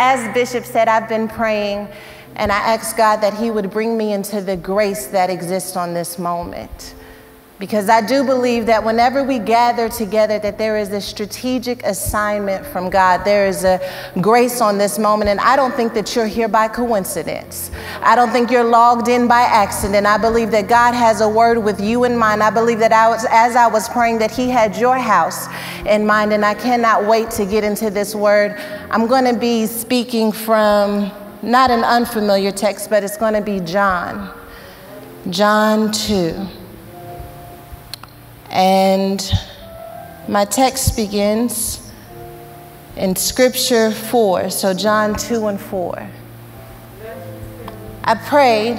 as Bishop said, I've been praying and I asked God that He would bring me into the grace that exists on this moment. Because I do believe that whenever we gather together, that there is a strategic assignment from God. There is a grace on this moment. And I don't think that you're here by coincidence. I don't think you're logged in by accident. I believe that God has a word with you in mind. I believe that I was, as I was praying, that He had your house in mind. And I cannot wait to get into this word. I'm going to be speaking from not an unfamiliar text, but it's going to be John. John 2. And my text begins in scripture 4, so John 2 and 4. I prayed,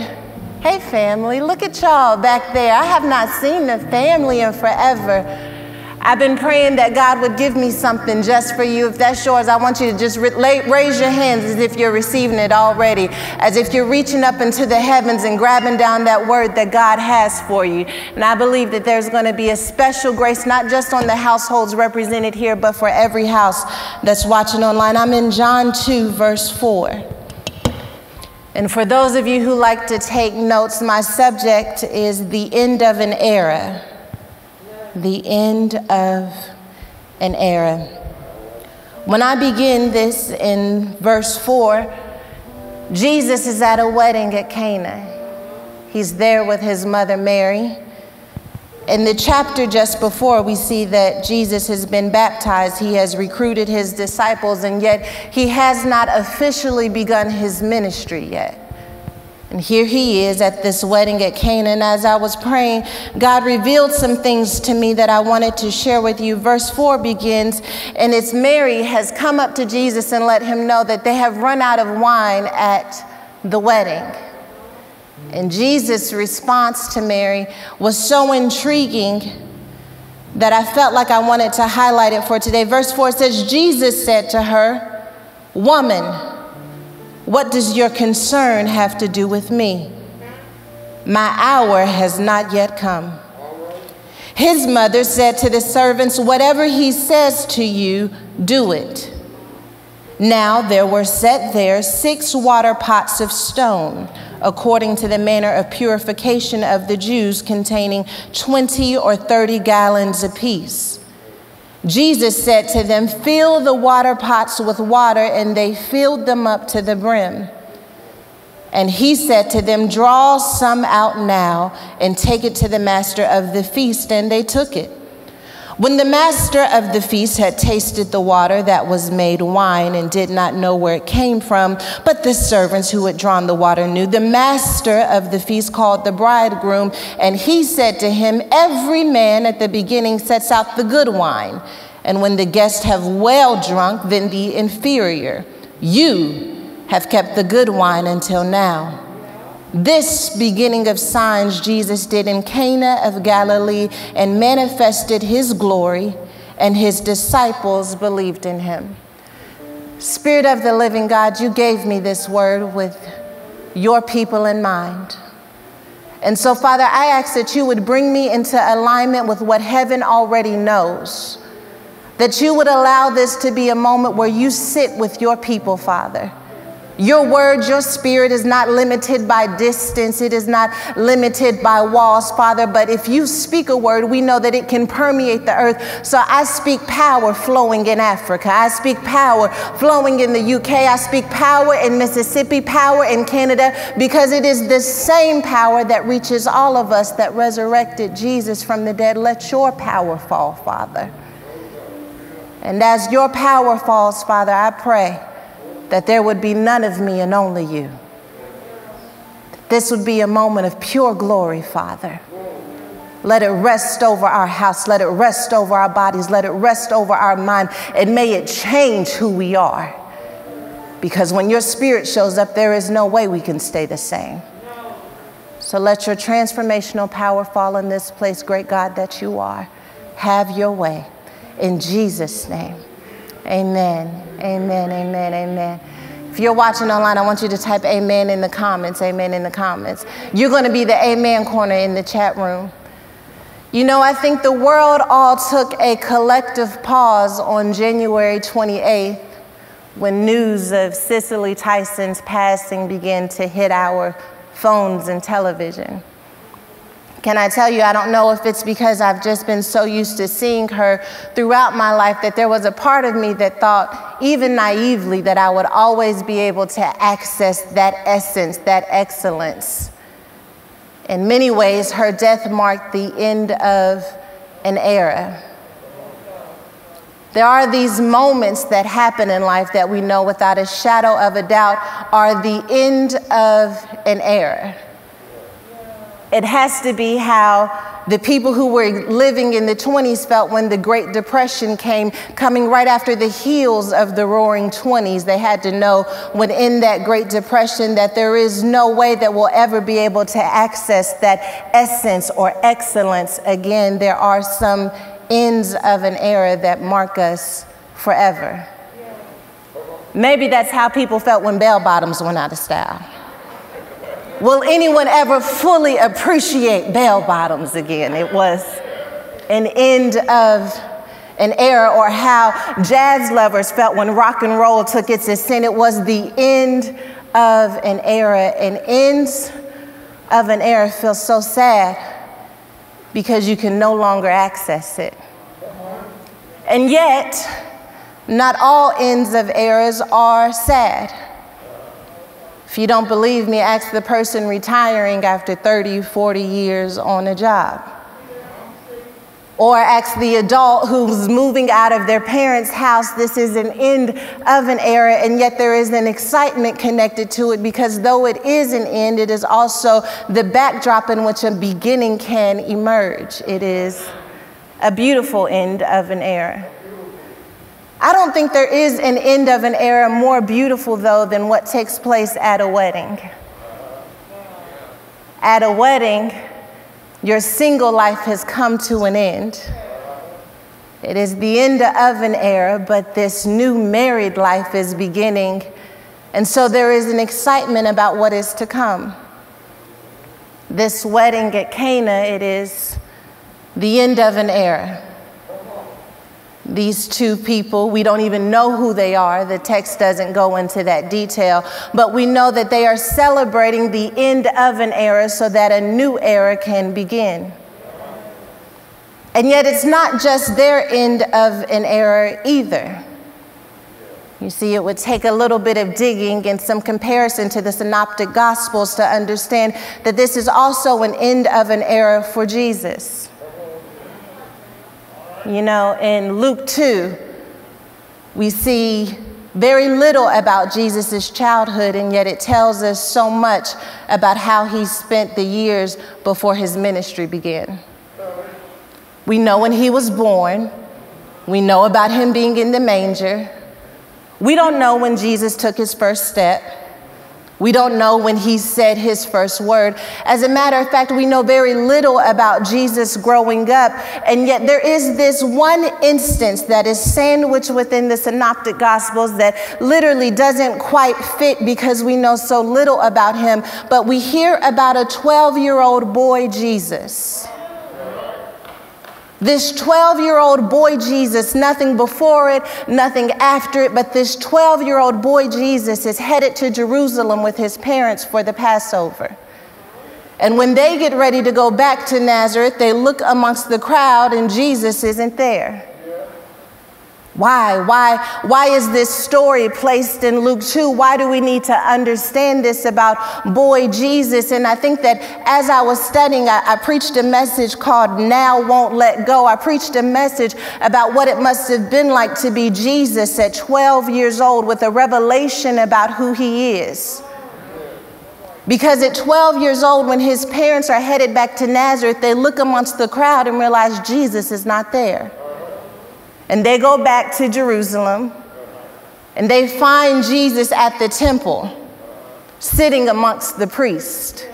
hey family, look at y'all back there. I have not seen the family in forever. I've been praying that God would give me something just for you. If that's yours, I want you to just raise your hands as if you're receiving it already, as if you're reaching up into the heavens and grabbing down that word that God has for you. And I believe that there's going to be a special grace, not just on the households represented here, but for every house that's watching online. I'm in John 2, verse 4. And for those of you who like to take notes, my subject is the end of an era the end of an era. When I begin this in verse 4, Jesus is at a wedding at Cana. He's there with his mother Mary. In the chapter just before, we see that Jesus has been baptized. He has recruited his disciples, and yet he has not officially begun his ministry yet. And here he is at this wedding at Canaan. As I was praying, God revealed some things to me that I wanted to share with you. Verse 4 begins, and it's Mary has come up to Jesus and let him know that they have run out of wine at the wedding. And Jesus' response to Mary was so intriguing that I felt like I wanted to highlight it for today. Verse 4 says, Jesus said to her, Woman, what does your concern have to do with me? My hour has not yet come. His mother said to the servants, Whatever he says to you, do it. Now there were set there six water pots of stone, according to the manner of purification of the Jews, containing 20 or 30 gallons apiece. Jesus said to them, Fill the water pots with water, and they filled them up to the brim. And he said to them, Draw some out now and take it to the master of the feast. And they took it. When the master of the feast had tasted the water that was made wine and did not know where it came from, but the servants who had drawn the water knew, the master of the feast called the bridegroom, and he said to him, Every man at the beginning sets out the good wine, and when the guests have well drunk, then the inferior. You have kept the good wine until now. This beginning of signs Jesus did in Cana of Galilee and manifested his glory, and his disciples believed in him. Spirit of the living God, you gave me this word with your people in mind. And so, Father, I ask that you would bring me into alignment with what heaven already knows. That you would allow this to be a moment where you sit with your people, Father your word, your spirit is not limited by distance, it is not limited by walls, Father. But if you speak a word, we know that it can permeate the earth. So I speak power flowing in Africa. I speak power flowing in the UK. I speak power in Mississippi, power in Canada, because it is the same power that reaches all of us that resurrected Jesus from the dead. Let your power fall, Father. And as your power falls, Father, I pray that there would be none of me and only you. This would be a moment of pure glory, Father. Let it rest over our house. Let it rest over our bodies. Let it rest over our mind. And may it change who we are. Because when your spirit shows up, there is no way we can stay the same. So let your transformational power fall in this place, great God that you are. Have your way. In Jesus' name. Amen. Amen. Amen. Amen. If you're watching online, I want you to type amen in the comments. Amen in the comments. You're going to be the amen corner in the chat room. You know, I think the world all took a collective pause on January 28th when news of Cicely Tyson's passing began to hit our phones and television. Can I tell you, I don't know if it's because I've just been so used to seeing her throughout my life that there was a part of me that thought, even naively, that I would always be able to access that essence, that excellence. In many ways, her death marked the end of an era. There are these moments that happen in life that we know without a shadow of a doubt are the end of an era. It has to be how the people who were living in the 20s felt when the Great Depression came, coming right after the heels of the roaring 20s. They had to know when in that Great Depression that there is no way that we'll ever be able to access that essence or excellence again. There are some ends of an era that mark us forever. Maybe that's how people felt when bell bottoms went out of style. Will anyone ever fully appreciate bell bottoms again? It was an end of an era, or how jazz lovers felt when rock and roll took its ascent. It was the end of an era, and ends of an era feel so sad because you can no longer access it. And yet, not all ends of eras are sad. If you don't believe me, ask the person retiring after 30, 40 years on a job. Or ask the adult who's moving out of their parents' house. This is an end of an era, and yet there is an excitement connected to it because though it is an end, it is also the backdrop in which a beginning can emerge. It is a beautiful end of an era. I don't think there is an end of an era more beautiful, though, than what takes place at a wedding. At a wedding, your single life has come to an end. It is the end of an era, but this new married life is beginning. And so there is an excitement about what is to come. This wedding at Cana, it is the end of an era these two people. We don't even know who they are. The text doesn't go into that detail. But we know that they are celebrating the end of an era so that a new era can begin. And yet, it's not just their end of an era either. You see, it would take a little bit of digging and some comparison to the Synoptic Gospels to understand that this is also an end of an era for Jesus. You know, in Luke 2, we see very little about Jesus' childhood, and yet it tells us so much about how he spent the years before his ministry began. We know when he was born, we know about him being in the manger. We don't know when Jesus took his first step. We don't know when he said his first word. As a matter of fact, we know very little about Jesus growing up. And yet, there is this one instance that is sandwiched within the Synoptic Gospels that literally doesn't quite fit because we know so little about him. But we hear about a 12 year old boy, Jesus. This 12 year old boy Jesus, nothing before it, nothing after it, but this 12 year old boy Jesus is headed to Jerusalem with his parents for the Passover. And when they get ready to go back to Nazareth, they look amongst the crowd and Jesus isn't there. Why? Why? Why is this story placed in Luke 2? Why do we need to understand this about boy Jesus? And I think that as I was studying, I, I, preached a message called Now Won't Let Go. I preached a message about what it must have been like to be Jesus at 12 years old with a revelation about who he is. Because at 12 years old, when his parents are headed back to Nazareth, they look amongst the crowd and realize Jesus is not there. And they go back to Jerusalem and they find Jesus at the temple, sitting amongst the priests.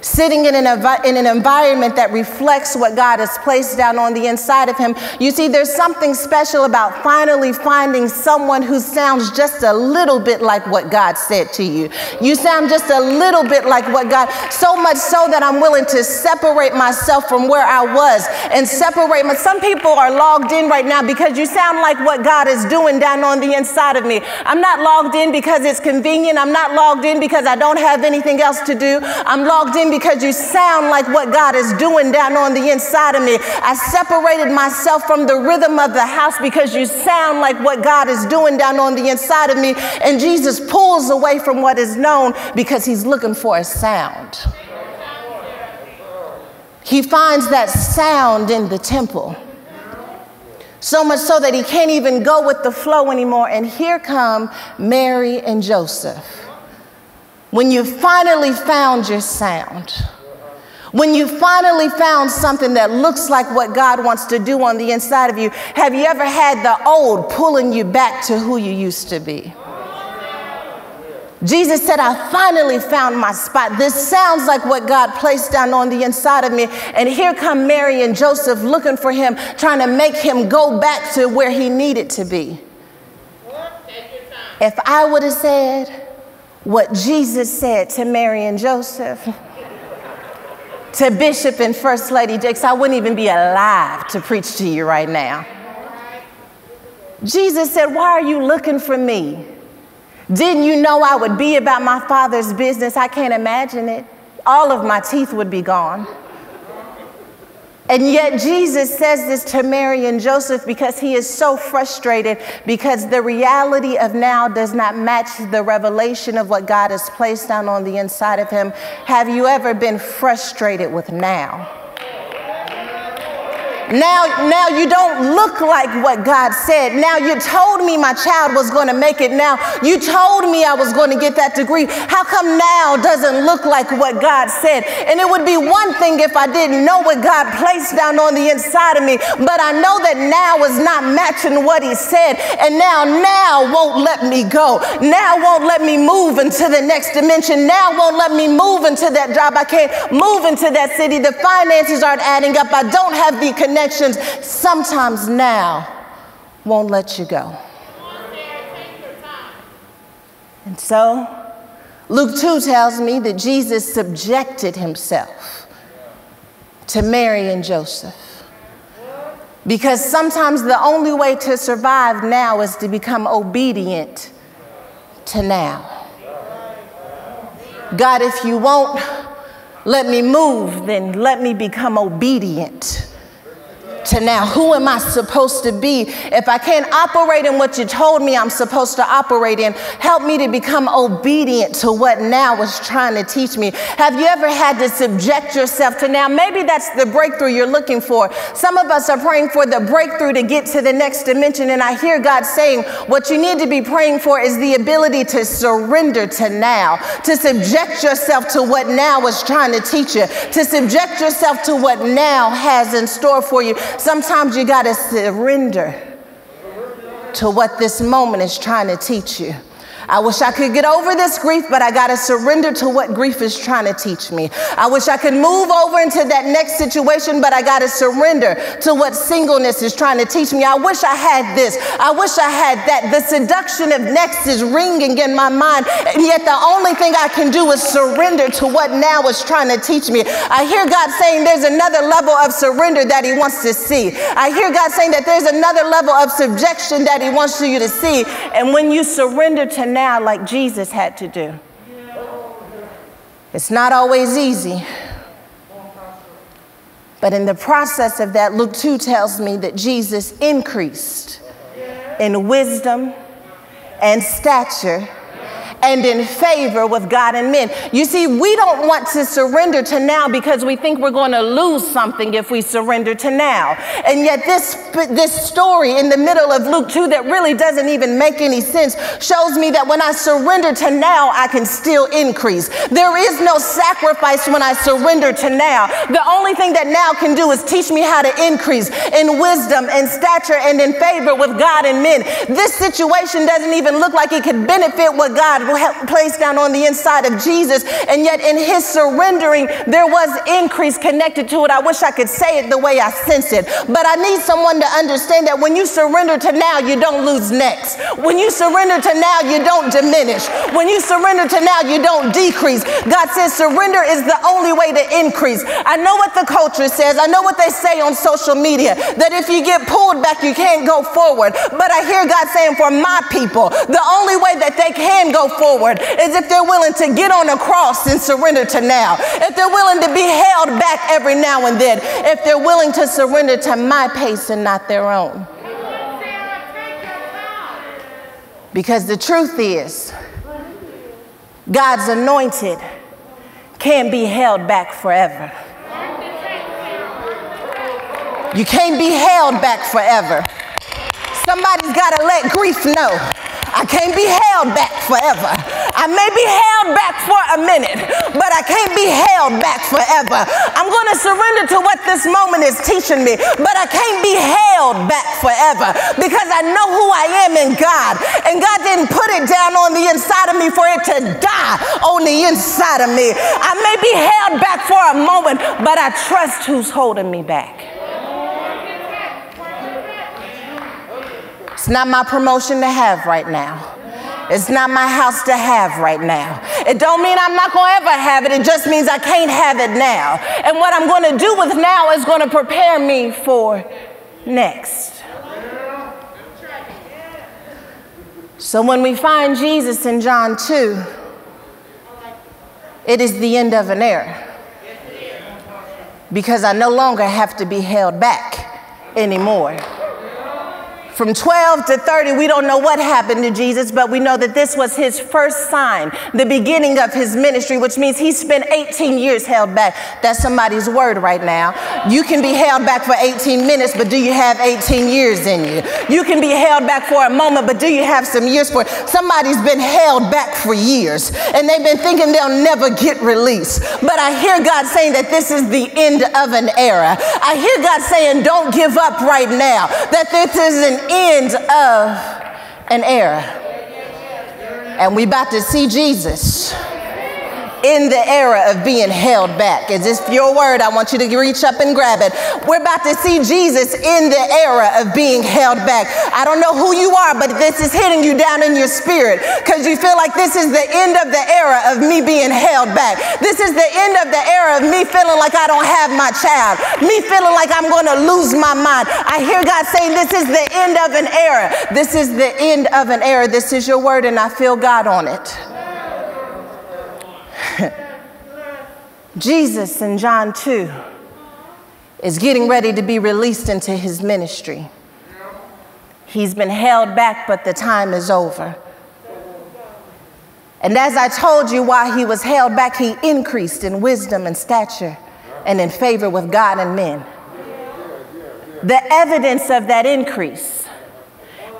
Sitting in an, in an environment that reflects what God has placed down on the inside of him. You see, there's something special about finally finding someone who sounds just a little bit like what God said to you. You sound just a little bit like what God, so much so that I'm willing to separate myself from where I was and separate my, some people are logged in right now because you sound like what God is doing down on the inside of me. I'm not logged in because it's convenient. I'm not logged in because I don't have anything else to do. I'm logged in because you sound like what God is doing down on the inside of me. I separated myself from the rhythm of the house because you sound like what God is doing down on the inside of me. And Jesus pulls away from what is known because he's looking for a sound. He finds that sound in the temple. So much so that he can't even go with the flow anymore. And here come Mary and Joseph. When you finally found your sound, when you finally found something that looks like what God wants to do on the inside of you, have you ever had the old pulling you back to who you used to be? Jesus said, I finally found my spot. This sounds like what God placed down on the inside of me. And here come Mary and Joseph looking for him, trying to make him go back to where he needed to be. If I would have said what Jesus said to Mary and Joseph, to Bishop and First Lady Jakes, I wouldn't even be alive to preach to you right now. Jesus said, Why are you looking for me? Didn't you know I would be about my father's business? I can't imagine it. All of my teeth would be gone. And yet, Jesus says this to Mary and Joseph because he is so frustrated because the reality of now does not match the revelation of what God has placed down on the inside of him. Have you ever been frustrated with now? Now, now you don't look like what God said. Now you told me my child was going to make it. Now you told me I was going to get that degree. How come now doesn't look like what God said? And it would be one thing if I didn't know what God placed down on the inside of me, but I know that now is not matching what He said. And now, now won't let me go. Now won't let me move into the next dimension. Now won't let me move into that job. I can't move into that city. The finances aren't adding up. I don't have the connection connections sometimes now won't let you go. And so, Luke 2 tells me that Jesus subjected himself to Mary and Joseph. Because sometimes the only way to survive now is to become obedient to now. God, if you won't let me move, then let me become obedient to now. Who am I supposed to be? If I can't operate in what you told me I'm supposed to operate in, help me to become obedient to what now is trying to teach me. Have you ever had to subject yourself to now? Maybe that's the breakthrough you're looking for. Some of us are praying for the breakthrough to get to the next dimension, and I hear God saying what you need to be praying for is the ability to surrender to now, to subject yourself to what now is trying to teach you, to subject yourself to what now has in store for you. Sometimes you got to surrender to what this moment is trying to teach you. I wish I could get over this grief, but I got to surrender to what grief is trying to teach me. I wish I could move over into that next situation, but I got to surrender to what singleness is trying to teach me. I wish I had this. I wish I had that. The seduction of next is ringing in my mind, and yet the only thing I can do is surrender to what now is trying to teach me. I hear God saying there's another level of surrender that He wants to see. I hear God saying that there's another level of subjection that He wants you to see. And when you surrender to now like Jesus had to do. It's not always easy. But in the process of that, Luke 2 tells me that Jesus increased in wisdom and stature and in favor with God and men. You see, we don't want to surrender to now because we think we're going to lose something if we surrender to now. And yet, this, this story in the middle of Luke 2 that really doesn't even make any sense shows me that when I surrender to now, I can still increase. There is no sacrifice when I surrender to now. The only thing that now can do is teach me how to increase in wisdom and stature and in favor with God and men. This situation doesn't even look like it could benefit what God placed down on the inside of Jesus. And yet, in his surrendering, there was increase connected to it. I wish I could say it the way I sense it. But I need someone to understand that when you surrender to now, you don't lose next. When you surrender to now, you don't diminish. When you surrender to now, you don't decrease. God says surrender is the only way to increase. I know what the culture says. I know what they say on social media that if you get pulled back, you can't go forward. But I hear God saying for my people, the only way that they can go forward is if they're willing to get on a cross and surrender to now. If they're willing to be held back every now and then. If they're willing to surrender to my pace and not their own. Because the truth is, God's anointed can't be held back forever. You can't be held back forever. Somebody's got to let grief know I can't be held back forever. I may be held back for a minute, but I can't be held back forever. I'm going to surrender to what this moment is teaching me, but I can't be held back forever because I know who I am in God. And God didn't put it down on the inside of me for it to die on the inside of me. I may be held back for a moment, but I trust who's holding me back. It's not my promotion to have right now. It's not my house to have right now. It don't mean I'm not going to ever have it. It just means I can't have it now. And what I'm going to do with now is going to prepare me for next. So when we find Jesus in John 2, it is the end of an era. Because I no longer have to be held back anymore. From 12 to 30, we don't know what happened to Jesus, but we know that this was his first sign, the beginning of his ministry, which means he spent 18 years held back. That's somebody's word right now. You can be held back for 18 minutes, but do you have 18 years in you? You can be held back for a moment, but do you have some years for it? Somebody's been held back for years, and they've been thinking they'll never get released. But I hear God saying that this is the end of an era. I hear God saying, don't give up right now, that this is an end of an era. And we about to see Jesus in the era of being held back. Is this your word? I want you to reach up and grab it. We're about to see Jesus in the era of being held back. I don't know who you are, but this is hitting you down in your spirit because you feel like this is the end of the era of me being held back. This is the end of the era of me feeling like I don't have my child, me feeling like I'm going to lose my mind. I hear God saying, This is the end of an era. This is the end of an era. This is your word, and I feel God on it. Jesus in John 2 is getting ready to be released into his ministry. He's been held back, but the time is over. And as I told you, while he was held back, he increased in wisdom and stature and in favor with God and men. The evidence of that increase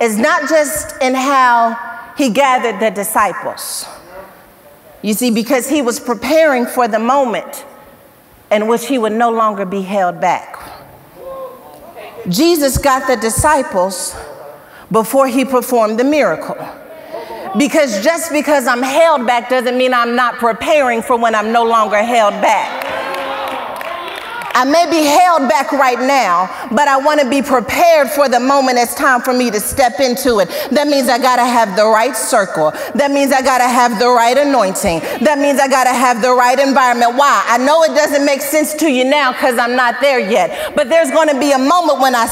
is not just in how he gathered the disciples you see, because he was preparing for the moment in which he would no longer be held back. Jesus got the disciples before he performed the miracle. Because just because I'm held back doesn't mean I'm not preparing for when I'm no longer held back. I may be held back right now, but I want to be prepared for the moment it's time for me to step into it. That means I got to have the right circle. That means I got to have the right anointing. That means I got to have the right environment. Why? I know it doesn't make sense to you now because I'm not there yet, but there's going to be a moment when I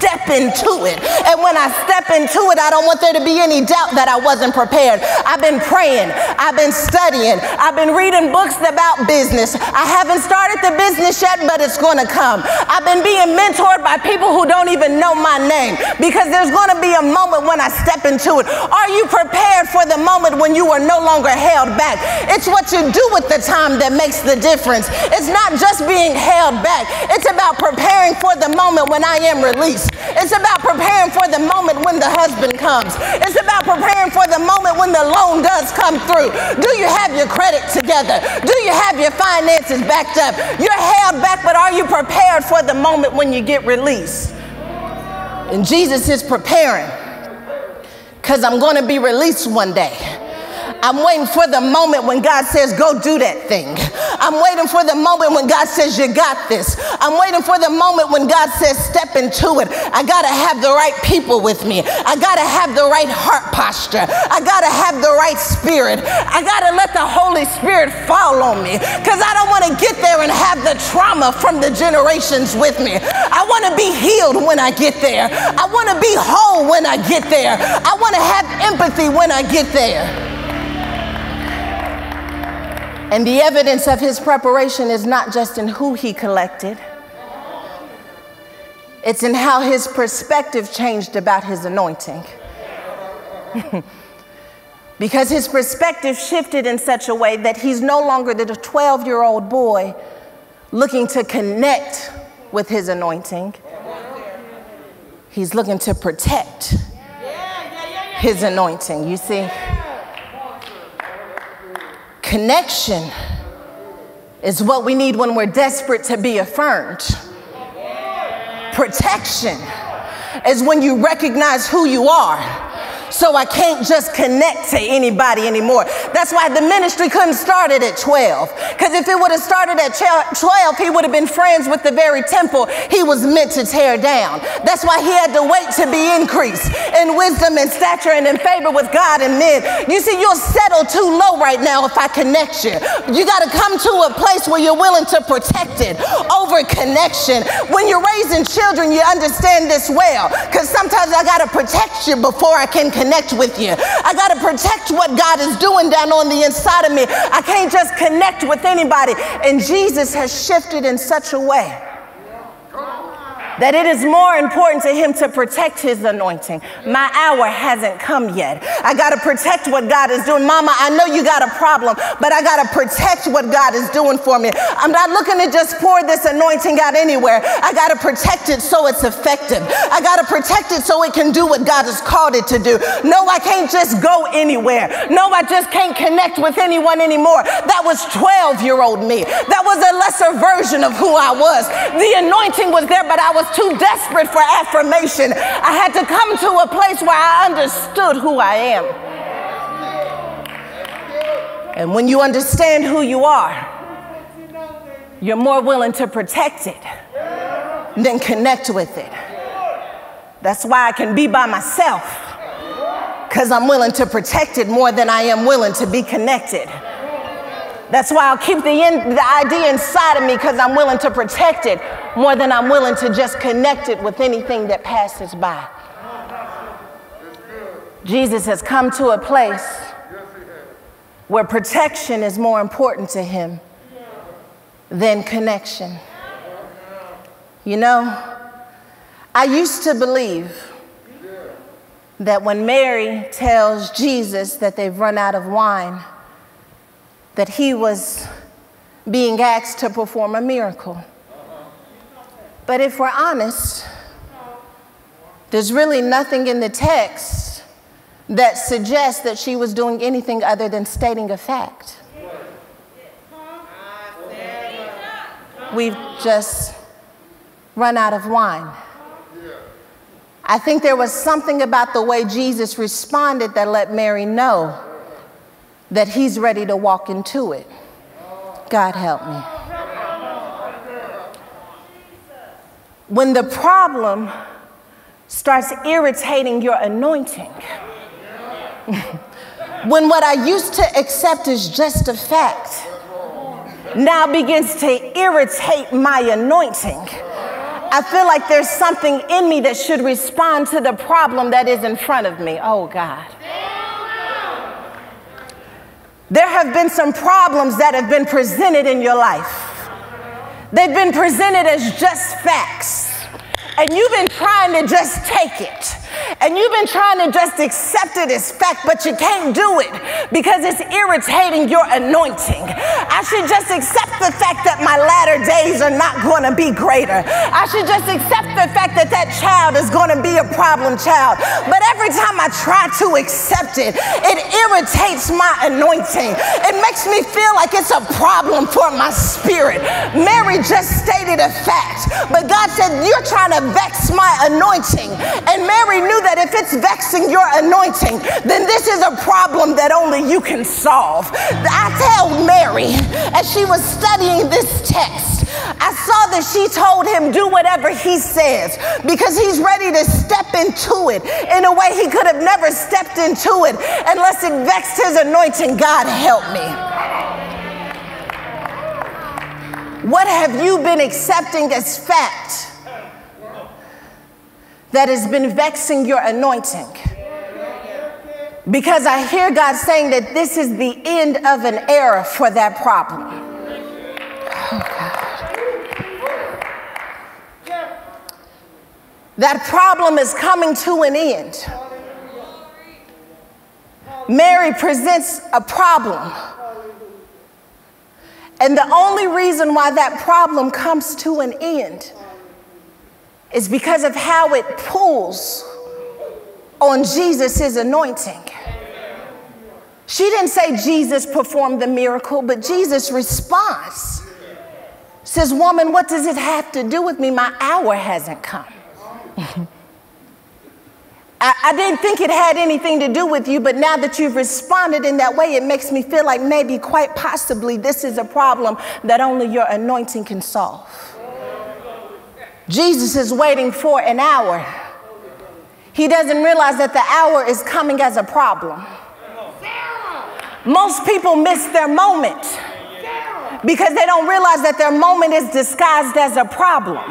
step into it. And when I step into it, I don't want there to be any doubt that I wasn't prepared. I've been praying, I've been studying, I've been reading books about business. I haven't started the business yet, but it's going to come. I've been being mentored by people who don't even know my name because there's going to be a moment when I step into it. Are you prepared for the moment when you are no longer held back? It's what you do with the time that makes the difference. It's not just being held back, it's about preparing for the moment when I am released. It's about preparing for the moment when the husband comes. It's about preparing for the moment when the loan does come through. Do you have your credit together? Do you have your finances backed up? You're held back, but are you prepared for the moment when you get released? And Jesus is preparing because I'm going to be released one day. I'm waiting for the moment when God says, go do that thing. I'm waiting for the moment when God says, you got this. I'm waiting for the moment when God says, step into it. I got to have the right people with me. I got to have the right heart posture. I got to have the right spirit. I got to let the Holy Spirit fall on me because I don't want to get there and have the trauma from the generations with me. I want to be healed when I get there. I want to be whole when I get there. I want to have empathy when I get there. And the evidence of his preparation is not just in who he collected, it's in how his perspective changed about his anointing. because his perspective shifted in such a way that he's no longer the 12 year old boy looking to connect with his anointing, he's looking to protect his anointing. You see? Connection is what we need when we're desperate to be affirmed. Protection is when you recognize who you are so I can't just connect to anybody anymore. That's why the ministry couldn't start it at 12. Because if it would have started at 12, he would have been friends with the very temple he was meant to tear down. That's why he had to wait to be increased in wisdom and stature and in favor with God and men. You see, you'll settle too low right now if I connect you. You got to come to a place where you're willing to protect it over connection. When you're raising children, you understand this well. Because sometimes I got to protect you before I can connect with you. I got to protect what God is doing down on the inside of me. I can't just connect with anybody. And Jesus has shifted in such a way that it is more important to him to protect his anointing. My hour hasn't come yet. I got to protect what God is doing. Mama, I know you got a problem, but I got to protect what God is doing for me. I'm not looking to just pour this anointing out anywhere. I got to protect it so it's effective. I got to protect it so it can do what God has called it to do. No, I can't just go anywhere. No, I just can't connect with anyone anymore. That was 12 year old me. That was a lesser version of who I was. The anointing was there, but I was too desperate for affirmation. I had to come to a place where I understood who I am. And when you understand who you are, you're more willing to protect it than connect with it. That's why I can be by myself, because I'm willing to protect it more than I am willing to be connected. That's why I'll keep the, in, the idea inside of me because I'm willing to protect it more than I'm willing to just connect it with anything that passes by. Jesus has come to a place where protection is more important to him than connection. You know, I used to believe that when Mary tells Jesus that they've run out of wine, that he was being asked to perform a miracle. But if we're honest, there's really nothing in the text that suggests that she was doing anything other than stating a fact. We've just run out of wine. I think there was something about the way Jesus responded that let Mary know that he's ready to walk into it. God help me. When the problem starts irritating your anointing, when what I used to accept as just a fact now begins to irritate my anointing, I feel like there's something in me that should respond to the problem that is in front of me. Oh, God. There have been some problems that have been presented in your life. They've been presented as just facts, and you've been trying to just take it. And you've been trying to just accept it as fact, but you can't do it because it's irritating your anointing. I should just accept the fact that my latter days are not going to be greater. I should just accept the fact that that child is going to be a problem child. But every time I try to accept it, it irritates my anointing. It makes me feel like it's a problem for my spirit. Mary just stated a fact, but God said, You're trying to vex my anointing. And Mary knew that if it's vexing your anointing, then this is a problem that only you can solve. I tell Mary, as she was studying this text, I saw that she told him, do whatever he says, because he's ready to step into it in a way he could have never stepped into it unless it vexed his anointing. God help me. What have you been accepting as fact that has been vexing your anointing? Because I hear God saying that this is the end of an era for that problem. Oh, That problem is coming to an end. Mary presents a problem. And the only reason why that problem comes to an end is because of how it pulls on Jesus' anointing. She didn't say Jesus performed the miracle, but Jesus response Says, Woman, what does it have to do with me? My hour hasn't come. I, I, didn't think it had anything to do with you, but now that you've responded in that way, it makes me feel like maybe, quite possibly, this is a problem that only your anointing can solve. Jesus is waiting for an hour. He doesn't realize that the hour is coming as a problem. Most people miss their moment because they don't realize that their moment is disguised as a problem.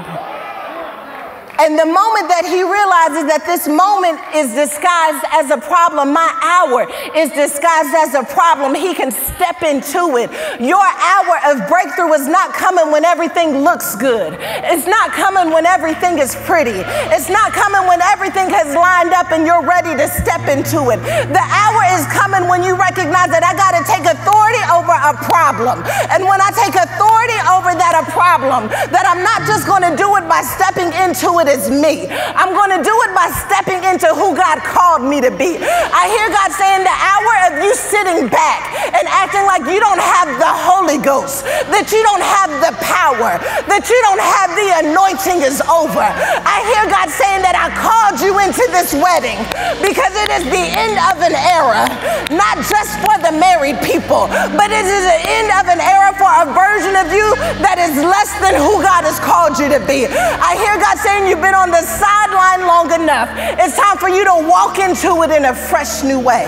And the moment that he realizes that this moment is disguised as a problem, my hour is disguised as a problem, he can step into it. Your hour of breakthrough is not coming when everything looks good. It's not coming when everything is pretty. It's not coming when everything has lined up and you're ready to step into it. The hour is coming when you recognize that I got to take authority over a problem. And when I take authority over that a problem, that I'm not just going to do it by stepping into it is me. I'm going to do it by stepping into who God called me to be. I hear God saying the hour of you sitting back and acting like you don't have the Holy Ghost, that you don't have the power, that you don't have the anointing is over. I hear God saying that I called you into this wedding because it is the end of an era, not just for the married people, but it is the end of an era for a version of you that is less than who God has called you to be. I hear God saying you you've been on the sideline long enough. It's time for you to walk into it in a fresh new way.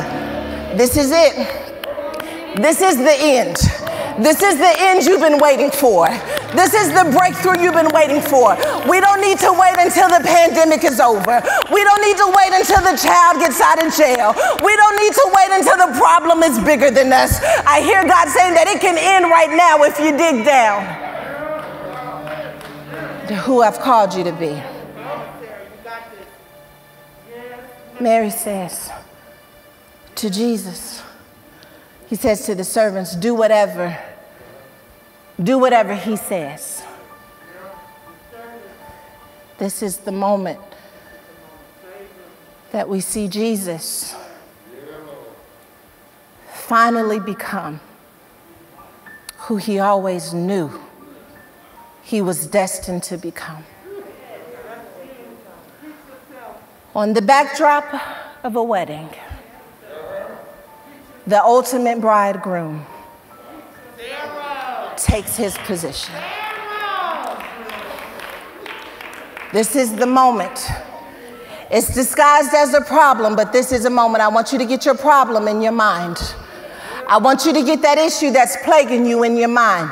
This is it. This is the end. This is the end you've been waiting for. This is the breakthrough you've been waiting for. We don't need to wait until the pandemic is over. We don't need to wait until the child gets out of jail. We don't need to wait until the problem is bigger than us. I hear God saying that it can end right now if you dig down to who I've called you to be. Mary says to Jesus, He says to the servants, do whatever, do whatever He says. This is the moment that we see Jesus finally become who he always knew he was destined to become. On the backdrop of a wedding, the ultimate bridegroom takes his position. This is the moment. It's disguised as a problem, but this is a moment. I want you to get your problem in your mind. I want you to get that issue that's plaguing you in your mind.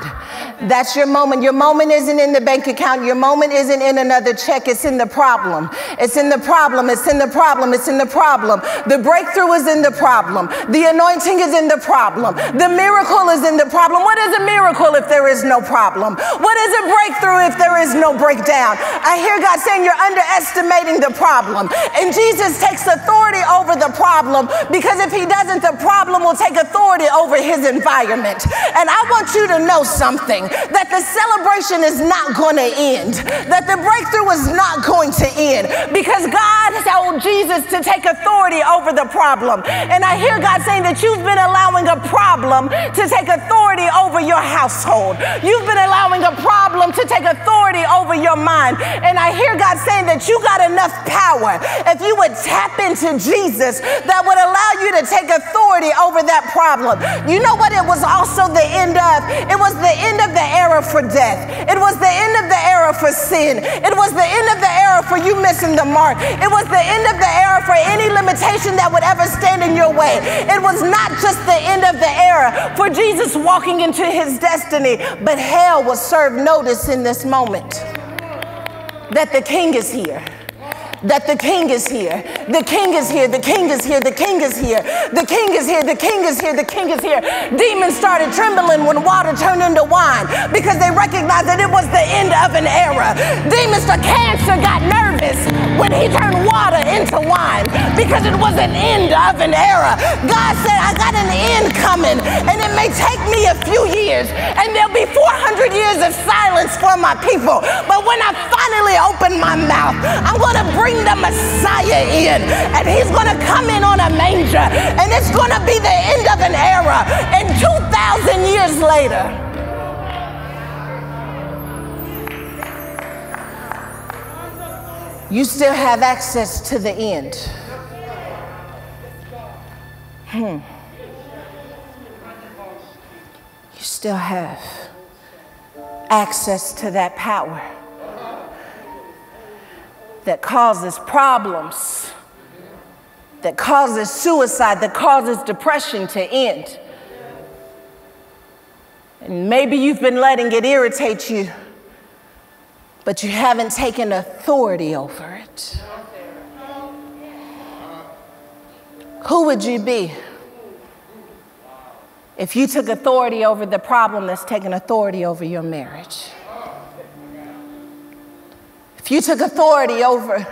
That's your moment. Your moment isn't in the bank account. Your moment isn't in another check. It's in the problem. It's in the problem. It's in the problem. It's in the problem. The breakthrough is in the problem. The anointing is in the problem. The miracle is in the problem. What is a miracle if there is no problem? What is a breakthrough if there is no breakdown? I hear God saying you're underestimating the problem. And Jesus takes authority over the problem because if he doesn't, the problem will take authority over his environment. And I want you to know something that the celebration is not going to end, that the breakthrough is not going to end because God told Jesus to take authority over the problem. And I hear God saying that you've been allowing a problem to take authority over your household. You've been allowing a problem to take authority over your mind. And I hear God saying that you got enough power if you would tap into Jesus that would allow you to take authority over that problem. You know what it was also the end of? It was the end of the era for death. It was the end of the era for sin. It was the end of the era for you missing the mark. It was the end of the era for any limitation that would ever stand in your way. It was not just the end of the era for Jesus walking into his destiny, but hell was served notice in this moment that the king is here that the king is here. The king is here. The king is here. The king is here. The king is here. The king is here. The king is here. Demons started trembling when water turned into wine because they recognized that it was the end of an era. Demons, the cancer got nervous when he turned water into wine because it was an end of an era. God said, I got an end coming and it may take me a few years and there'll be 400 years of silence for my people. But when I finally open my mouth, I'm going to bring bring the Messiah in, and he's going to come in on a manger, and it's going to be the end of an era. And 2,000 years later, you still have access to the end. Hmm. You still have access to that power that causes problems, that causes suicide, that causes depression to end. And maybe you've been letting it irritate you, but you haven't taken authority over it. Who would you be if you took authority over the problem that's taking authority over your marriage? You took authority over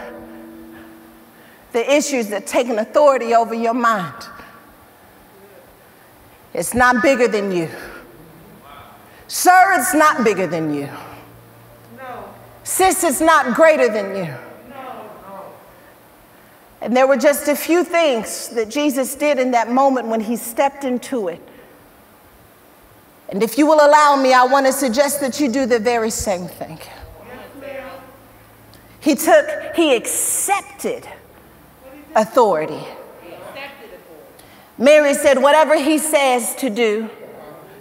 the issues that taken authority over your mind, it's not bigger than you. Sir, it's not bigger than you. No. Sis, it's not greater than you. And there were just a few things that Jesus did in that moment when he stepped into it. And if you will allow me, I want to suggest that you do the very same thing. He took, he accepted authority. Mary said, Whatever he says to do,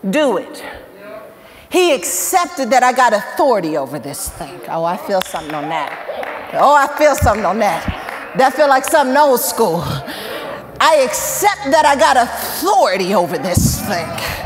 do it. He accepted that I got authority over this thing. Oh, I feel something on that. Oh, I feel something on that. That feel like something old school. I accept that I got authority over this thing.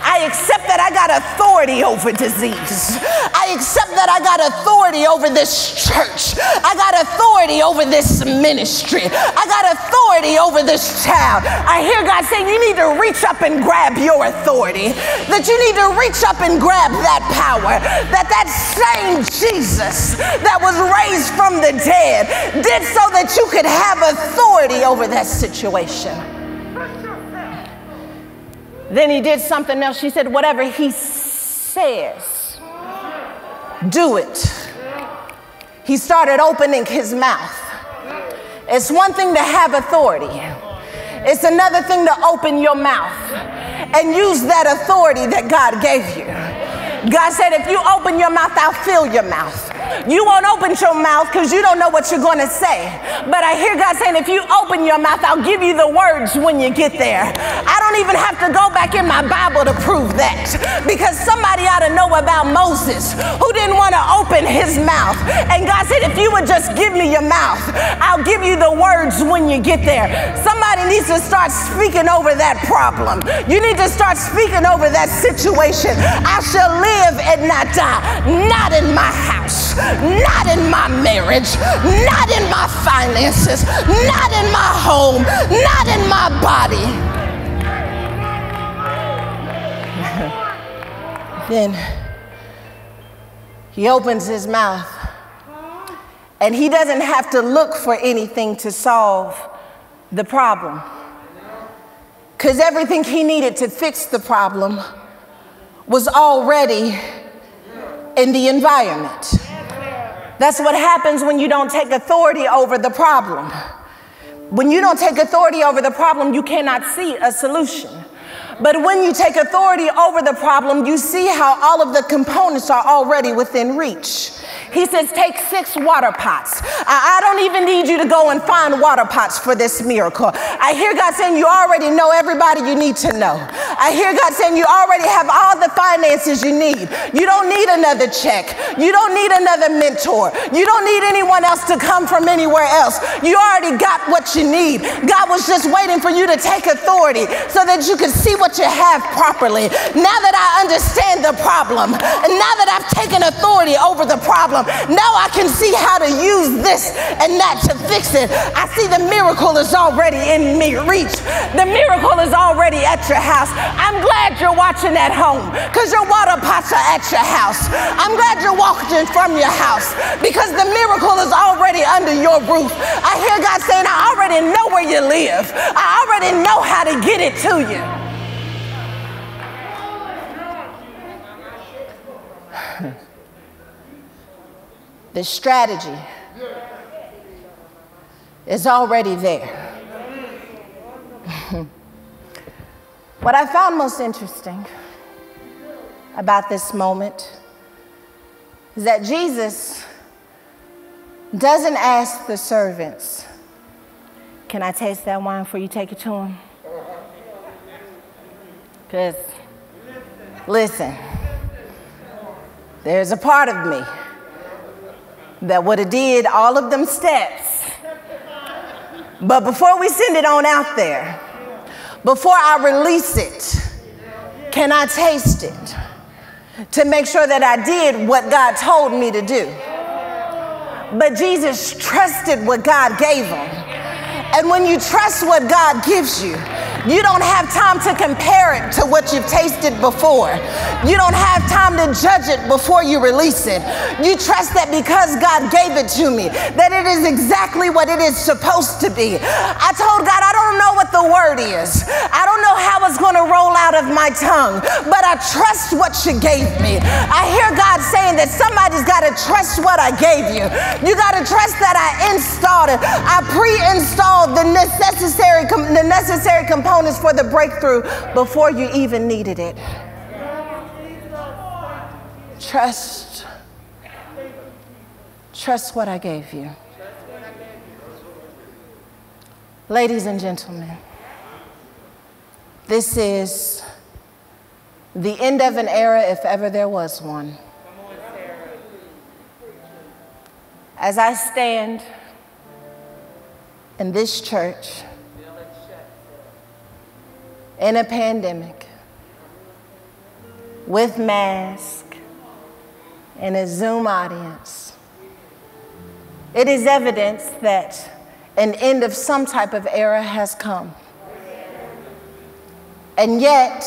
I accept that I got authority over disease. I accept that I got authority over this church. I got authority over this ministry. I got authority over this child. I hear God saying you need to reach up and grab your authority. That you need to reach up and grab that power. That that same Jesus that was raised from the dead did so that you could have authority over that situation. Then he did something else. She said, Whatever he says, do it. He started opening his mouth. It's one thing to have authority, it's another thing to open your mouth and use that authority that God gave you. God said, If you open your mouth, I'll fill your mouth. You won't open your mouth because you don't know what you're going to say. But I hear God saying, if you open your mouth, I'll give you the words when you get there. I don't even have to go back in my Bible to prove that because somebody ought to know about Moses who didn't want to open his mouth. And God said, if you would just give me your mouth, I'll give you the words when you get there. Somebody needs to start speaking over that problem. You need to start speaking over that situation. I shall live and not die, not in my house not in my marriage, not in my finances, not in my home, not in my body. Then he opens his mouth and he doesn't have to look for anything to solve the problem. Because everything he needed to fix the problem was already in the environment. That's what happens when you don't take authority over the problem. When you don't take authority over the problem, you cannot see a solution. But when you take authority over the problem, you see how all of the components are already within reach. He says, Take six water pots. I, I, don't even need you to go and find water pots for this miracle. I hear God saying, You already know everybody you need to know. I hear God saying, You already have all the finances you need. You don't need another check. You don't need another mentor. You don't need anyone else to come from anywhere else. You already got what you need. God was just waiting for you to take authority so that you could see what you have properly. Now that I understand the problem, and now that I've taken authority over the problem, problem. Now I can see how to use this and that to fix it. I see the miracle is already in me reach. The miracle is already at your house. I'm glad you're watching at home because your water pots are at your house. I'm glad you're watching from your house because the miracle is already under your roof. I hear God saying, I already know where you live. I already know how to get it to you. The strategy is already there. what I found most interesting about this moment is that Jesus doesn't ask the servants, Can I taste that wine before you take it to him? Because, listen, there's a part of me that would have did all of them steps. But before we send it on out there, before I release it, can I taste it to make sure that I did what God told me to do? But Jesus trusted what God gave him. And when you trust what God gives you, you don't have time to compare it to what you've tasted before. You don't have time to judge it before you release it. You trust that because God gave it to me, that it is exactly what it is supposed to be. I told God, I don't know what the word is. I don't know how it's going to roll out of my tongue, but I trust what you gave me. I hear God saying that somebody's got to trust what I gave you. You got to trust that I installed it. I pre-installed the necessary the necessary components components for the breakthrough before you even needed it. Trust. Trust what I gave you. Ladies and gentlemen, this is the end of an era, if ever there was one. As I stand in this church, in a pandemic with mask in a Zoom audience, it is evidence that an end of some type of era has come. And yet,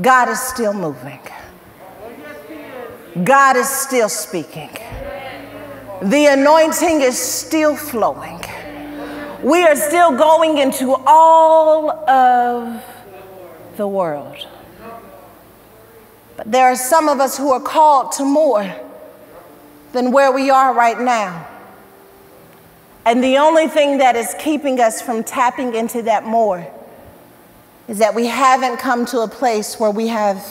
God is still moving. God is still speaking. The anointing is still flowing we are still going into all of the world. But there are some of us who are called to more than where we are right now. And the only thing that is keeping us from tapping into that more is that we haven't come to a place where we have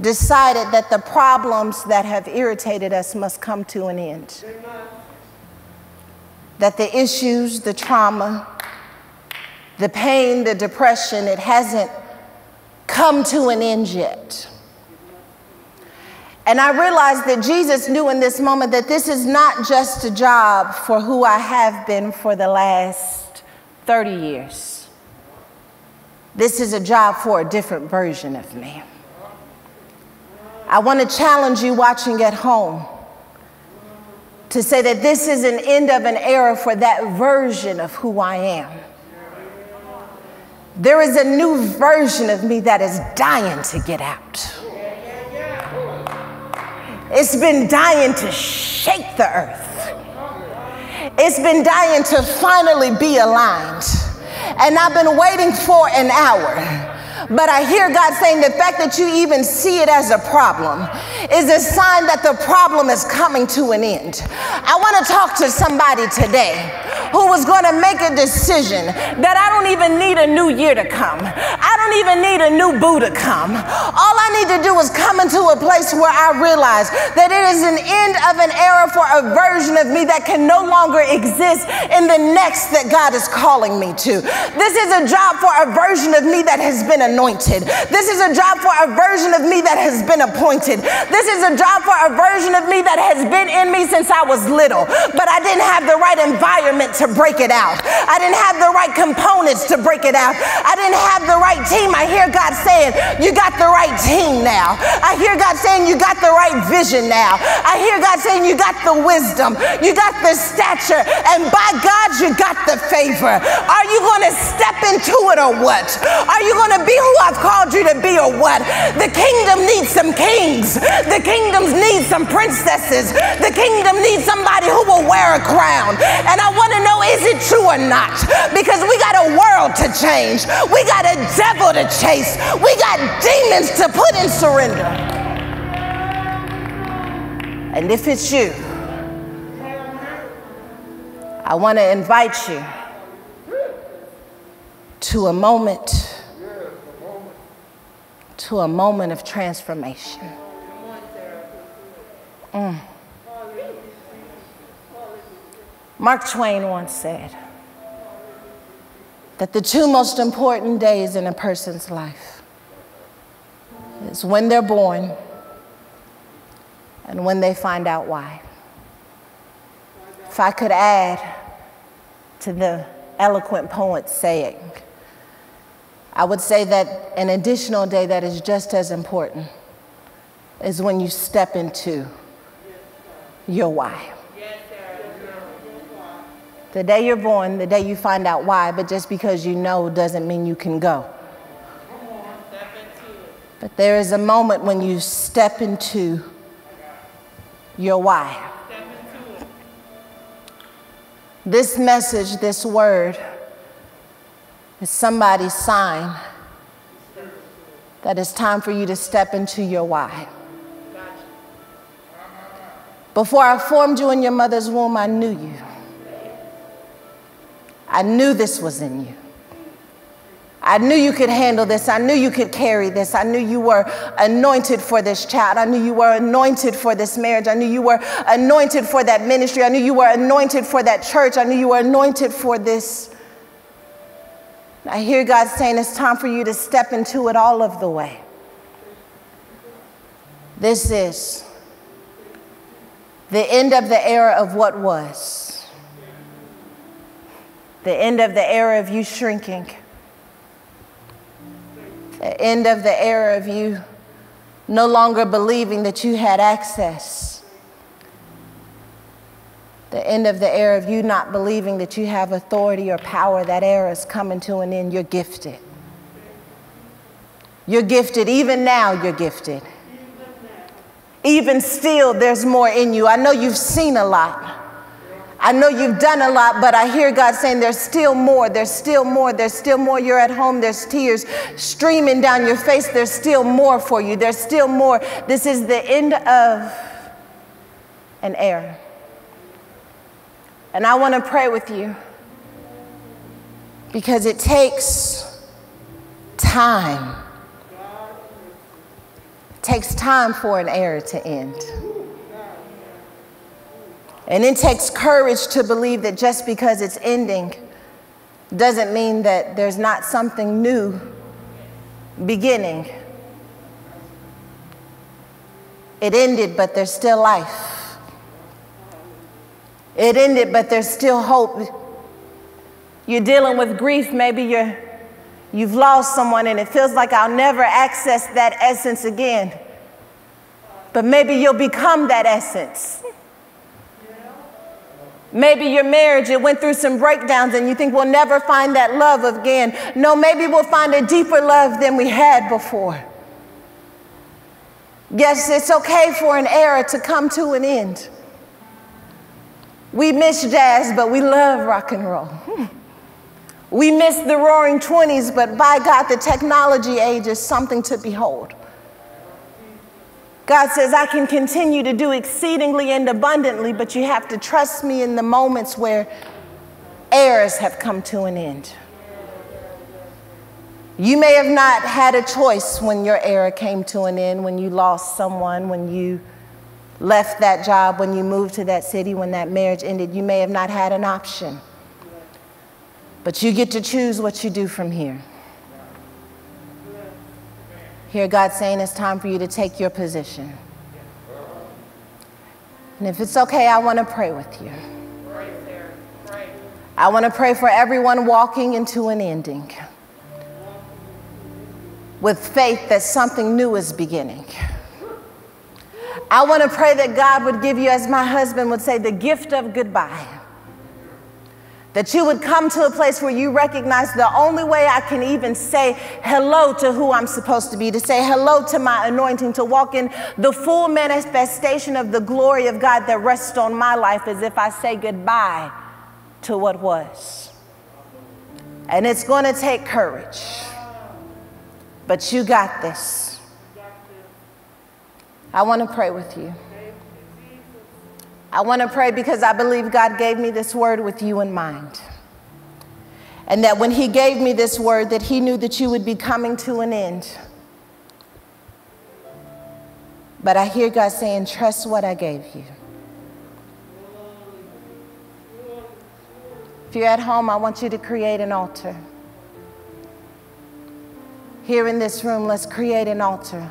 decided that the problems that have irritated us must come to an end that the issues, the trauma, the pain, the depression, it hasn't come to an end yet. And I realized that Jesus knew in this moment that this is not just a job for who I have been for the last 30 years. This is a job for a different version of me. I want to challenge you watching at home to say that this is an end of an era for that version of who I am. There is a new version of me that is dying to get out. It's been dying to shake the earth. It's been dying to finally be aligned. And I've been waiting for an hour But I hear God saying the fact that you even see it as a problem is a sign that the problem is coming to an end. I want to talk to somebody today who was going to make a decision that I don't even need a new year to come. I don't even need a new boo to come. All I need to do is come into a place where I realize that it is an end of an era for a version of me that can no longer exist in the next that God is calling me to. This is a job for a version of me that has been anointed. This is a job for a version of me that has been appointed. This is a job for a version of me that has been in me since I was little, but I didn't have the right environment to break it out. I didn't have the right components to break it out. I didn't have the right team. I hear God saying, You got the right team now. I hear God saying, You got the right vision now. I hear God saying, You got the wisdom, you got the stature, and by God, you got the favor. Are you going to step into it or what? Are you going to be who I've called you to be or what? The kingdom needs some kings. The kingdoms need some princesses. The kingdom needs somebody who will wear a crown. And I want to know is it true or not? Because we got a world to change. We got a devil to chase. We got demons to put in surrender. And if it's you, I want to invite you to a moment to a moment of transformation. Mm. Mark Twain once said that the two most important days in a person's life is when they're born and when they find out why. If I could add to the eloquent poet's saying, I would say that an additional day that is just as important is when you step into your why. The day you're born, the day you find out why, but just because you know doesn't mean you can go. But there is a moment when you step into your why. This message, this word, is somebody's sign that it's time for you to step into your why. Before I formed you in your mother's womb, I knew you. I knew this was in you. I knew you could handle this. I knew you could carry this. I knew you were anointed for this child. I knew you were anointed for this marriage. I knew you were anointed for that ministry. I knew you were anointed for that church. I knew you were anointed for this I hear God saying it's time for you to step into it all of the way. This is the end of the era of what was, the end of the era of you shrinking, the end of the era of you no longer believing that you had access the end of the era of you not believing that you have authority or power, that era is coming to an end. You're gifted. You're gifted. Even now, you're gifted. Even still, there's more in you. I know you've seen a lot. I know you've done a lot, but I hear God saying there's still more, there's still more, there's still more. You're at home, there's tears streaming down your face, there's still more for you, there's still more. This is the end of an era. And I want to pray with you because it takes time. It takes time for an era to end. And it takes courage to believe that just because it's ending doesn't mean that there's not something new beginning. It ended, but there's still life. It ended, but there's still hope. You're dealing with grief, maybe you're, you've lost someone and it feels like I'll never access that essence again. But maybe you'll become that essence. Maybe your marriage, it went through some breakdowns and you think we'll never find that love again. No, maybe we'll find a deeper love than we had before. Yes, it's okay for an era to come to an end. We miss jazz, but we love rock and roll. Hmm. We miss the roaring 20s, but by God, the technology age is something to behold. God says, I can continue to do exceedingly and abundantly, but you have to trust me in the moments where errors have come to an end. You may have not had a choice when your era came to an end, when you lost someone, when you left that job, when you moved to that city, when that marriage ended. You may have not had an option. But you get to choose what you do from here. Hear God saying it's time for you to take your position. And if it's okay, I want to pray with you. I want to pray for everyone walking into an ending with faith that something new is beginning. I want to pray that God would give you, as my husband would say, the gift of goodbye. That you would come to a place where you recognize the only way I can even say hello to who I'm supposed to be, to say hello to my anointing, to walk in the full manifestation of the glory of God that rests on my life is if I say goodbye to what was. And it's going to take courage, but you got this. I want to pray with you. I want to pray because I believe God gave me this word with you in mind. And that when he gave me this word that he knew that you would be coming to an end. But I hear God saying, trust what I gave you. If you're at home, I want you to create an altar. Here in this room, let's create an altar.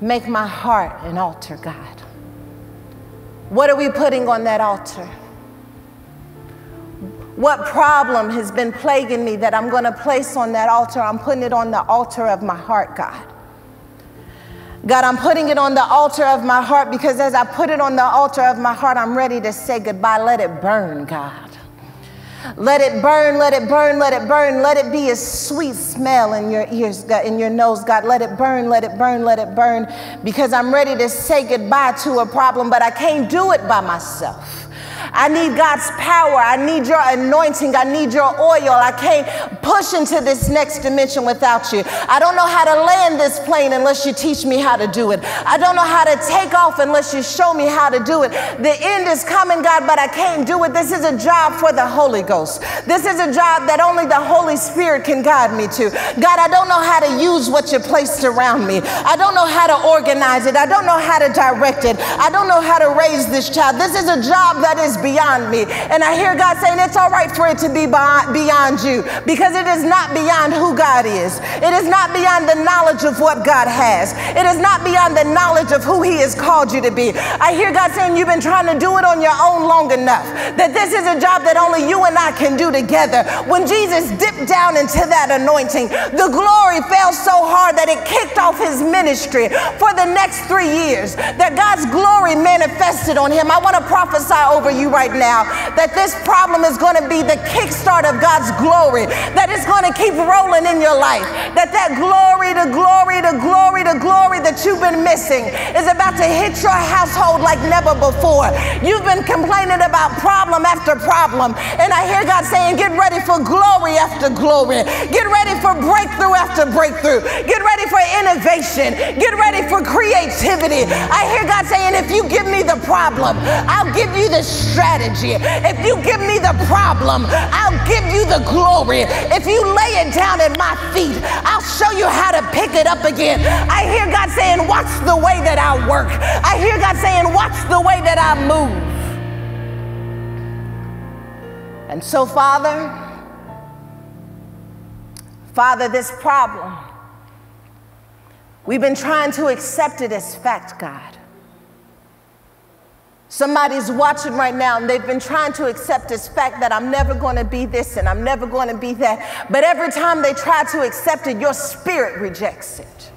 Make my heart an altar, God. What are we putting on that altar? What problem has been plaguing me that I'm going to place on that altar? I'm putting it on the altar of my heart, God. God, I'm putting it on the altar of my heart because as I put it on the altar of my heart, I'm ready to say goodbye. Let it burn, God. Let it burn, let it burn, let it burn. Let it be a sweet smell in your ears, God, in your nose, God. Let it burn, let it burn, let it burn. Because I'm ready to say goodbye to a problem, but I can't do it by myself. I need God's power. I need your anointing. I need your oil. I can't push into this next dimension without you. I don't know how to land this plane unless you teach me how to do it. I don't know how to take off unless you show me how to do it. The end is coming, God, but I can't do it. This is a job for the Holy Ghost. This is a job that only the Holy Spirit can guide me to. God, I don't know how to use what you placed around me. I don't know how to organize it. I don't know how to direct it. I don't know how to raise this child. This is a job that is beyond me. And I hear God saying it's all right for it to be beyond you because it is not beyond who God is. It is not beyond the knowledge of what God has. It is not beyond the knowledge of who He has called you to be. I hear God saying you've been trying to do it on your own long enough, that this is a job that only you and I can do together. When Jesus dipped down into that anointing, the glory fell so hard that it kicked off his ministry for the next three years, that God's glory manifested on him. I want to prophesy over you you right now that this problem is going to be the kickstart of God's glory, that it's going to keep rolling in your life, that that glory, the glory, the glory, the glory that you've been missing is about to hit your household like never before. You've been complaining about problem after problem, and I hear God saying, Get ready for glory after glory, get ready for breakthrough after breakthrough, get ready for innovation, get ready for creativity. I hear God saying, If you give me the problem, I'll give you the strategy. If you give me the problem, I'll give you the glory. If you lay it down at my feet, I'll show you how to pick it up again. I hear God saying, Watch the way that I work. I hear God saying, Watch the way that I move. And so, Father, Father, this problem, we've been trying to accept it as fact, God. Somebody's watching right now and they've been trying to accept this fact that I'm never going to be this and I'm never going to be that. But every time they try to accept it, your spirit rejects it.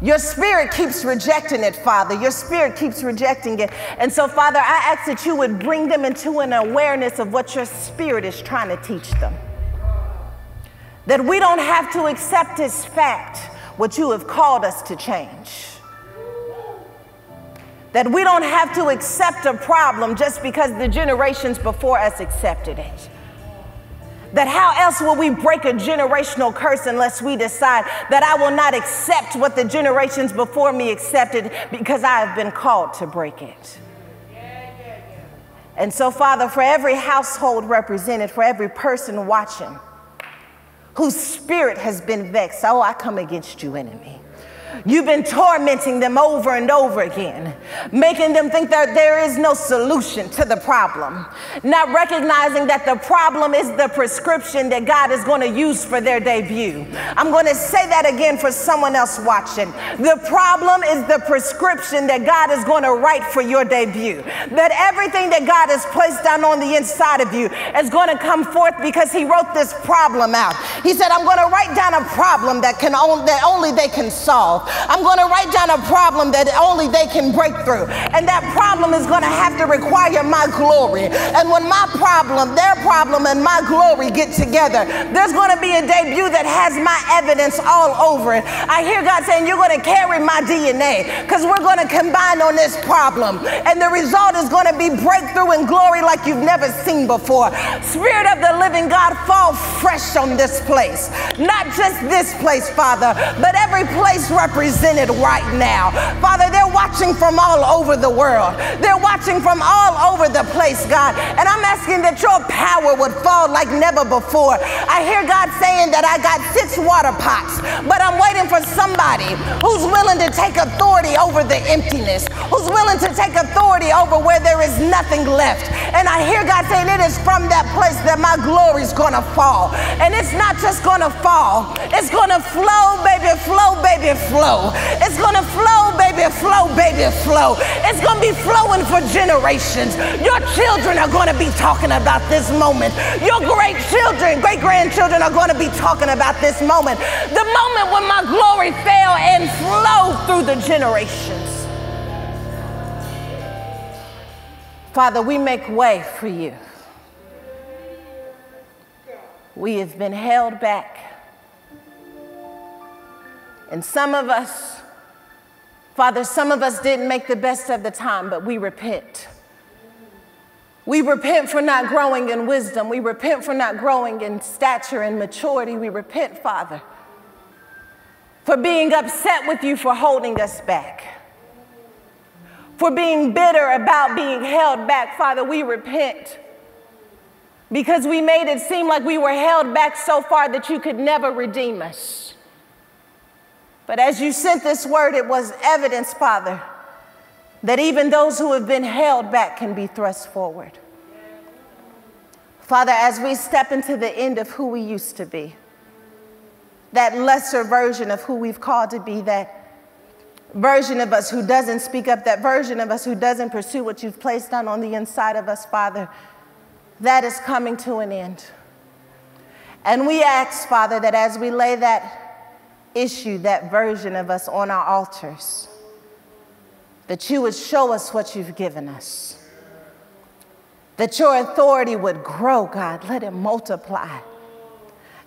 Your spirit keeps rejecting it, Father. Your spirit keeps rejecting it. And so, Father, I ask that you would bring them into an awareness of what your spirit is trying to teach them. That we don't have to accept as fact what you have called us to change that we don't have to accept a problem just because the generations before us accepted it. That how else will we break a generational curse unless we decide that I will not accept what the generations before me accepted because I have been called to break it. And so, Father, for every household represented, for every person watching whose spirit has been vexed, oh, I come against you, enemy. You've been tormenting them over and over again, making them think that there is no solution to the problem, not recognizing that the problem is the prescription that God is going to use for their debut. I'm going to say that again for someone else watching. The problem is the prescription that God is going to write for your debut. That everything that God has placed down on the inside of you is going to come forth because He wrote this problem out. He said, I'm going to write down a problem that can on, that only they can solve. I'm going to write down a problem that only they can break through. And that problem is going to have to require my glory. And when my problem, their problem, and my glory get together, there's going to be a debut that has my evidence all over it. I hear God saying, You're going to carry my DNA because we're going to combine on this problem. And the result is going to be breakthrough and glory like you've never seen before. Spirit of the living God, fall fresh on this place. Not just this place, Father, but every place represented represented right now. Father, they're watching from all over the world. They're watching from all over the place, God. And I'm asking that your power would fall like never before. I hear God saying that I got six water pots, but I'm waiting for somebody who's willing to take authority over the emptiness, who's willing to take authority over where there is nothing left. And I hear God saying it is from that place that my glory is going to fall. And it's not just going to fall, it's to flow, baby, flow, baby, flow flow. It's gonna flow, baby, flow, baby, flow. It's gonna be flowing for generations. Your children are gonna be talking about this moment. Your great children, great grandchildren are gonna be talking about this moment. The moment when my glory fell and flowed through the generations. Father, we make way for you. We have been held back and some of us, Father, some of us didn't make the best of the time, but we repent. We repent for not growing in wisdom. We repent for not growing in stature and maturity. We repent, Father, for being upset with you for holding us back. For being bitter about being held back, Father, we repent because we made it seem like we were held back so far that you could never redeem us. But as you sent this word, it was evidence, Father, that even those who have been held back can be thrust forward. Father, as we step into the end of who we used to be, that lesser version of who we've called to be, that version of us who doesn't speak up, that version of us who doesn't pursue what you've placed down on the inside of us, Father, that is coming to an end. And we ask, Father, that as we lay that issue that version of us on our altars. That you would show us what you've given us. That your authority would grow, God. Let it multiply.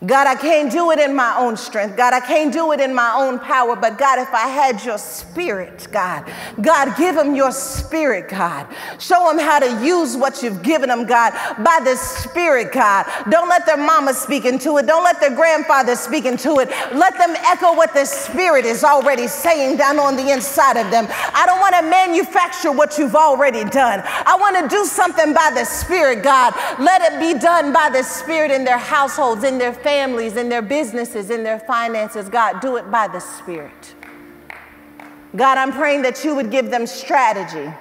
God, I can't do it in my own strength. God, I can't do it in my own power. But God, if I had your spirit, God, God, give them your spirit, God. Show them how to use what you've given them, God, by the spirit, God. Don't let their mama speak into it. Don't let their grandfather speak into it. Let them echo what the spirit is already saying down on the inside of them. I don't want to manufacture what you've already done. I want to do something by the spirit, God. Let it be done by the spirit in their households, in their families families, in their businesses, in their finances. God, do it by the Spirit. God, I'm praying that you would give them strategy,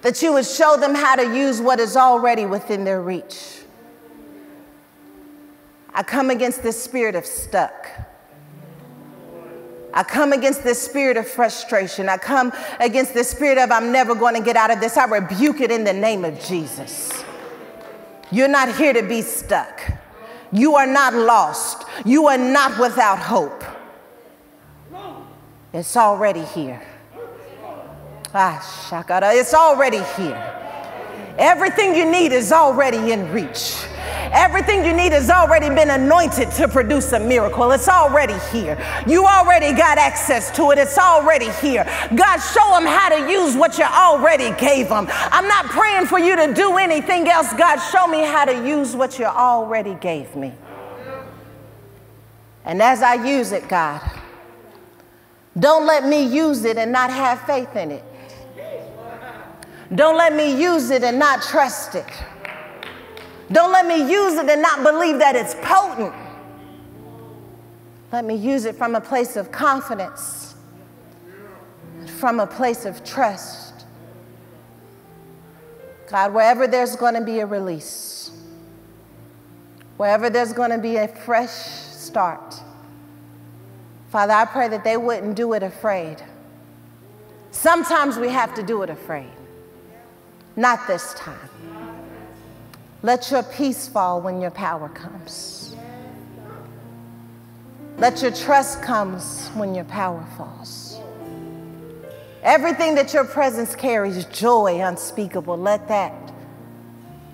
that you would show them how to use what is already within their reach. I come against this spirit of stuck. I come against this spirit of frustration. I come against this spirit of I'm never going to get out of this. I rebuke it in the name of Jesus. You're not here to be stuck. You are not lost. You are not without hope. It's already here. Ah, shakara, it's already here. Everything you need is already in reach. Everything you need has already been anointed to produce a miracle. It's already here. You already got access to it. It's already here. God, show them how to use what you already gave them. I'm not praying for you to do anything else. God, show me how to use what you already gave me. And as I use it, God, don't let me use it and not have faith in it. Don't let me use it and not trust it. Don't let me use it and not believe that it's potent. Let me use it from a place of confidence, from a place of trust. God, wherever there's going to be a release, wherever there's going to be a fresh start, Father, I pray that they wouldn't do it afraid. Sometimes we have to do it afraid. Not this time. Let your peace fall when your power comes. Let your trust comes when your power falls. Everything that your presence carries, joy unspeakable, let that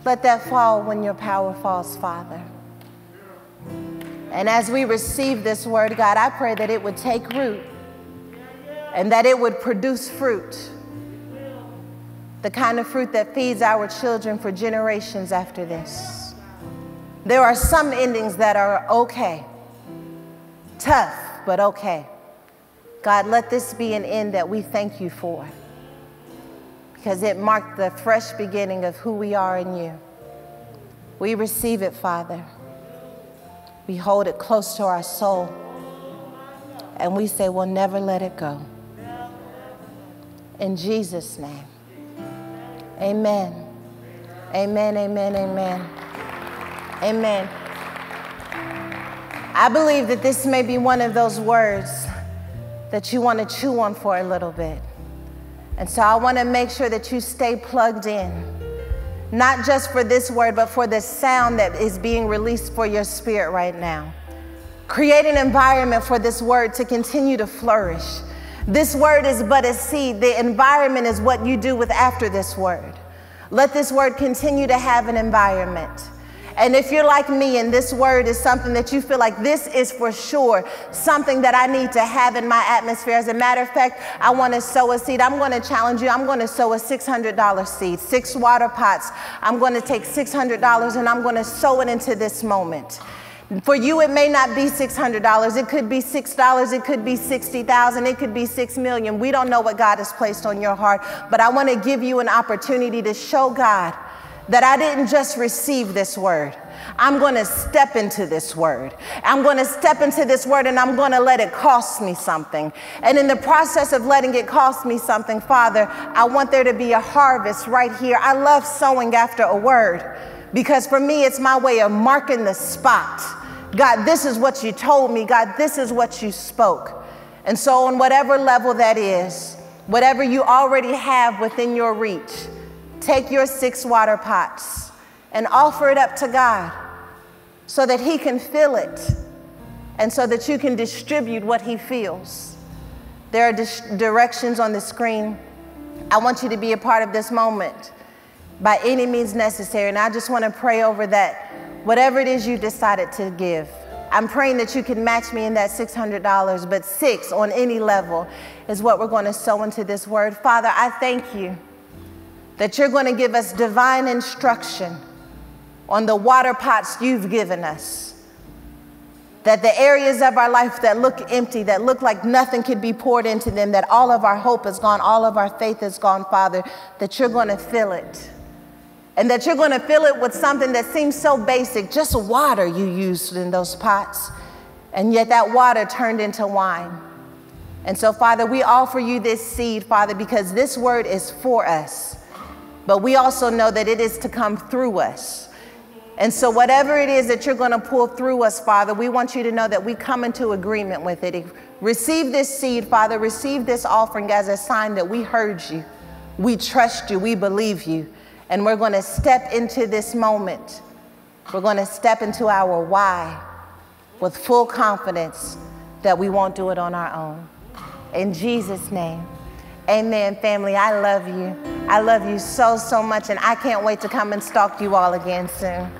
let that fall when your power falls, Father. And as we receive this word, God, I pray that it would take root and that it would produce fruit the kind of fruit that feeds our children for generations after this. There are some endings that are okay, tough, but okay. God, let this be an end that we thank you for because it marked the fresh beginning of who we are in you. We receive it, Father. We hold it close to our soul. And we say, we'll never let it go. In Jesus' name. Amen. Amen, amen, amen. Amen. I believe that this may be one of those words that you want to chew on for a little bit. And so I want to make sure that you stay plugged in, not just for this word, but for the sound that is being released for your spirit right now. Create an environment for this word to continue to flourish this word is but a seed. The environment is what you do with after this word. Let this word continue to have an environment. And if you're like me and this word is something that you feel like this is for sure something that I need to have in my atmosphere, as a matter of fact, I want to sow a seed. I'm going to challenge you. I'm going to sow a $600 seed, six water pots. I'm going to take $600 and I'm going to sow it into this moment. For you, it may not be $600. It could be $6. It could be 60,000. It could be 6 million. We don't know what God has placed on your heart, but I want to give you an opportunity to show God that I didn't just receive this word. I'm going to step into this word. I'm going to step into this word and I'm going to let it cost me something. And in the process of letting it cost me something, Father, I want there to be a harvest right here. I love sowing after a word because for me, it's my way of marking the spot God, this is what you told me. God, this is what you spoke. And so, on whatever level that is, whatever you already have within your reach, take your six water pots and offer it up to God so that He can fill it and so that you can distribute what He feels. There are dis- directions on the screen. I want you to be a part of this moment by any means necessary. And I just want to pray over that whatever it is you decided to give. I'm praying that you can match me in that $600, but six on any level is what we're going to sow into this word. Father, I thank you that you're going to give us divine instruction on the water pots you've given us. That the areas of our life that look empty, that look like nothing could be poured into them, that all of our hope is gone, all of our faith is gone, Father, that you're going to fill it and that you're going to fill it with something that seems so basic, just water you used in those pots. And yet that water turned into wine. And so, Father, we offer you this seed, Father, because this word is for us. But we also know that it is to come through us. And so, whatever it is that you're going to pull through us, Father, we want you to know that we come into agreement with it. Receive this seed, Father. Receive this offering as a sign that we heard you, we trust you, we believe you. And we're going to step into this moment. We're going to step into our why with full confidence that we won't do it on our own. In Jesus' name. Amen, family. I love you. I love you so, so much, and I can't wait to come and stalk you all again soon.